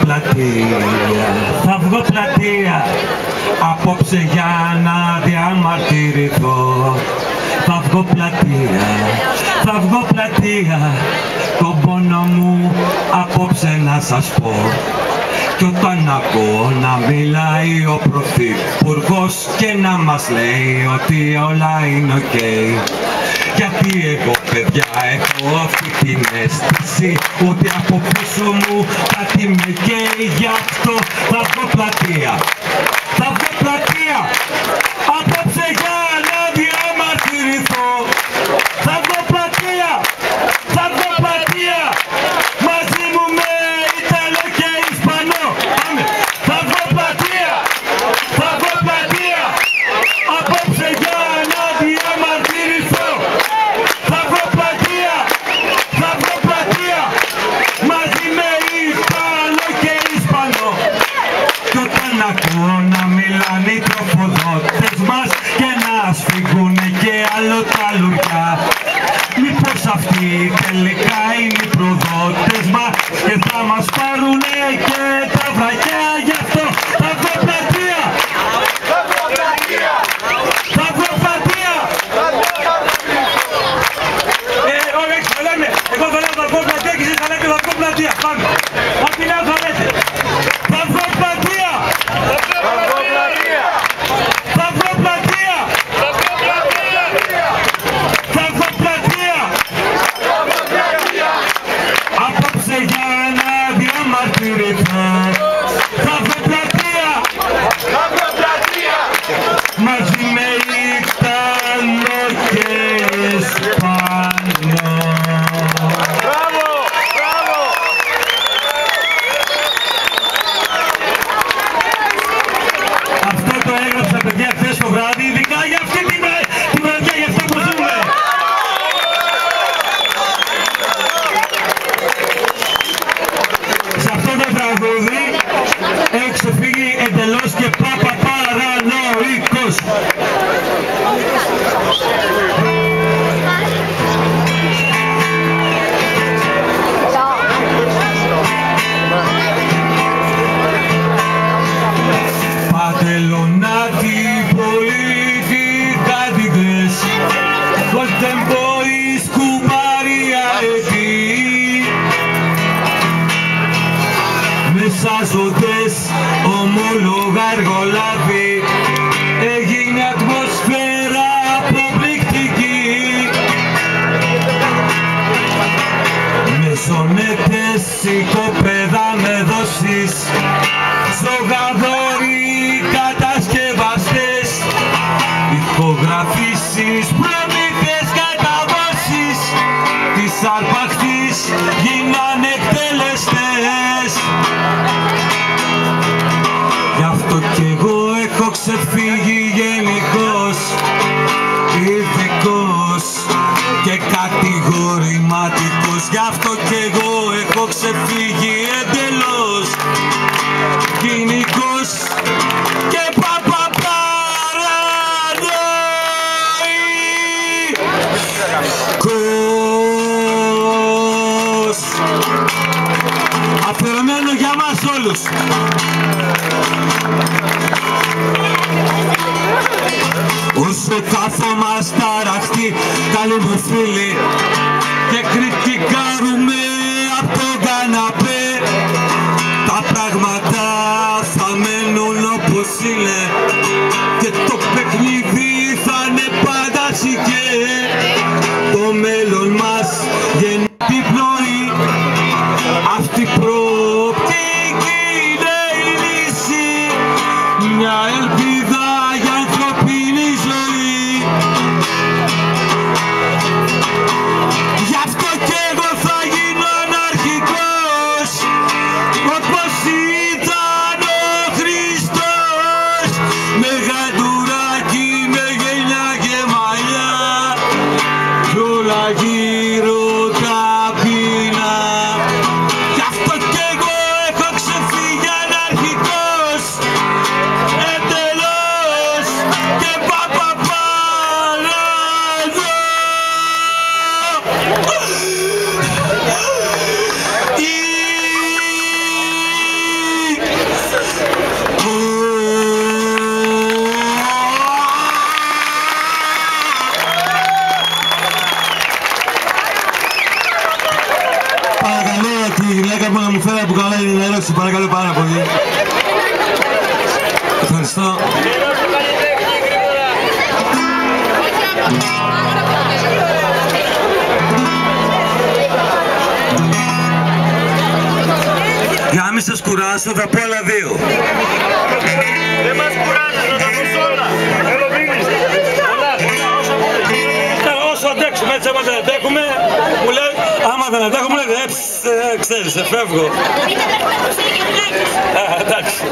πλατεία, θα βγω πλατεία. Απόψε για να διαμαρτυρηθώ. Θα βγω πλατεία, θα βγω πλατεία. Τον πόνο μου απόψε να σας πω. Κι όταν ακούω να μιλάει ο Πρωθυπουργός και να μας λέει ότι όλα είναι οκ γιατί εγώ παιδιά έχω αυτή την αίσθηση ότι από πίσω μου κάτι με καίει γι' αυτό θα βγω πλατεία. Θα βγω πλατεία σφίγγουνε και άλλο τα λουριά. Μήπως αυτοί τελικά διαμαρτυρηθώ Θα Golden Boys κουμπάρια εκεί Μεσάζοντες ομόλογα εργολάβοι Έγινε ατμοσφαίρα αποπληκτική. Μεσονέτες οικοπαίδα με δόσεις. Σογαδόροι κατασκευαστές. Ηχογραφήσεις, Γι' αυτό κι εγώ έχω ξεφύγει γενικός Ειδικός και κατηγορηματικός. Γι' αυτό κι εγώ έχω ξεφύγει εντελώς. Κοινικός όλους Όσο κάθομαστε ταραχτεί καλοί μου φίλοι και κριτικάρουμε πάρα πολύ. Ευχαριστώ. Για να μην σας κουράσω θα πω άλλα δύο. Δεν μας κουράζεις, θα τα πεις όλα. Αντέξουμε, έτσι άμα δεν αντέχουμε, μου λέει, άμα δεν αντέχουμε, λέει, «Ε, ψ, ε, ξέρεις, ε, φεύγω. Ε, εντάξει.